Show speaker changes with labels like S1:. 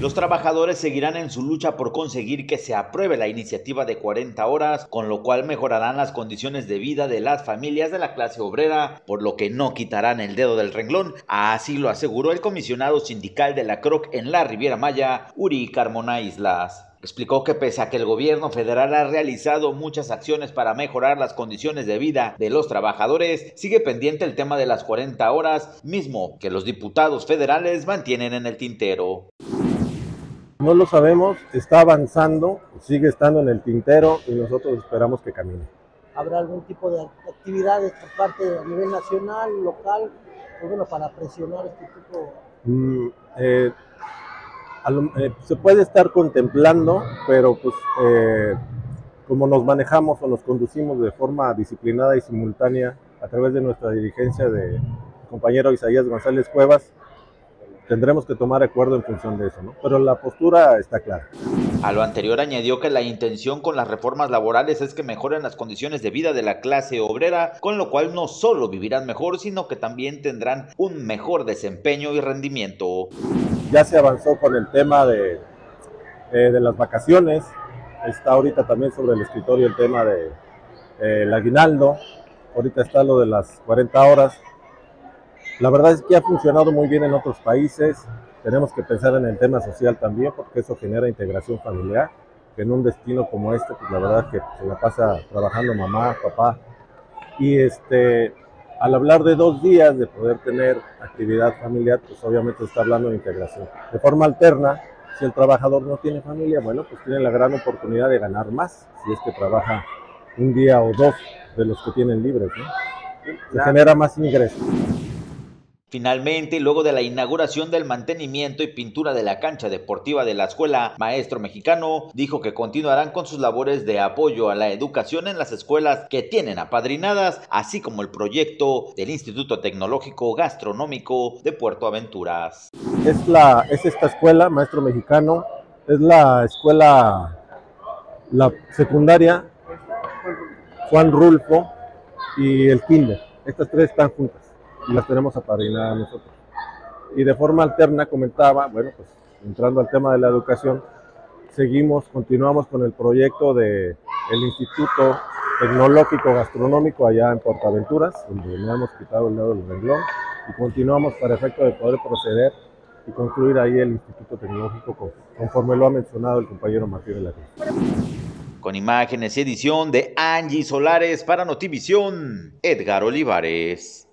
S1: Los trabajadores seguirán en su lucha por conseguir que se apruebe la iniciativa de 40 horas, con lo cual mejorarán las condiciones de vida de las familias de la clase obrera, por lo que no quitarán el dedo del renglón. Así lo aseguró el comisionado sindical de la CROC en la Riviera Maya, Uri Carmona Islas. Explicó que pese a que el gobierno federal ha realizado muchas acciones para mejorar las condiciones de vida de los trabajadores, sigue pendiente el tema de las 40 horas, mismo que los diputados federales mantienen en el tintero.
S2: No lo sabemos, está avanzando, sigue estando en el tintero y nosotros esperamos que camine.
S3: ¿Habrá algún tipo de actividades por parte a nivel nacional, local, pues bueno, para presionar este tipo?
S2: Mm, eh, eh, se puede estar contemplando, pero pues eh, como nos manejamos o nos conducimos de forma disciplinada y simultánea a través de nuestra dirigencia de compañero Isaías González Cuevas, tendremos que tomar acuerdo en función de eso, ¿no? Pero la postura está clara.
S1: A lo anterior añadió que la intención con las reformas laborales es que mejoren las condiciones de vida de la clase obrera, con lo cual no solo vivirán mejor, sino que también tendrán un mejor desempeño y rendimiento.
S2: Ya se avanzó con el tema de, eh, las vacaciones, está ahorita también sobre el escritorio el tema de, eh, aguinaldo, ahorita está lo de las 40 horas, la verdad es que ha funcionado muy bien en otros países. Tenemos que pensar en el tema social también, porque eso genera integración familiar. Que en un destino como este, pues la verdad es que se la pasa trabajando mamá, papá. Y este, al hablar de dos días de poder tener actividad familiar, pues obviamente se está hablando de integración. De forma alterna, si el trabajador no tiene familia, bueno, pues tiene la gran oportunidad de ganar más si es que trabaja un día o dos de los que tienen libres, ¿no? Se genera más ingresos.
S1: Finalmente, luego de la inauguración del mantenimiento y pintura de la cancha deportiva de la escuela Maestro Mexicano, dijo que continuarán con sus labores de apoyo a la educación en las escuelas que tienen apadrinadas, así como el proyecto del Instituto Tecnológico Gastronómico de Puerto Aventuras.
S2: Es, la, es esta escuela, Maestro Mexicano, es la escuela, la secundaria Juan Rulfo y el Kinder. Estas tres están juntas y las tenemos apadrinadas nosotros. Y de forma alterna comentaba, bueno, pues entrando al tema de la educación, seguimos, continuamos con el proyecto del el Instituto Tecnológico Gastronómico allá en Portaventuras, donde no hemos quitado el lado del renglón, y continuamos para efecto de poder proceder y construir ahí el Instituto Tecnológico conforme lo ha mencionado el compañero Martín de la Cruz.
S1: Con imágenes y edición de Angie Solares para Notivisión, Edgar Olivares.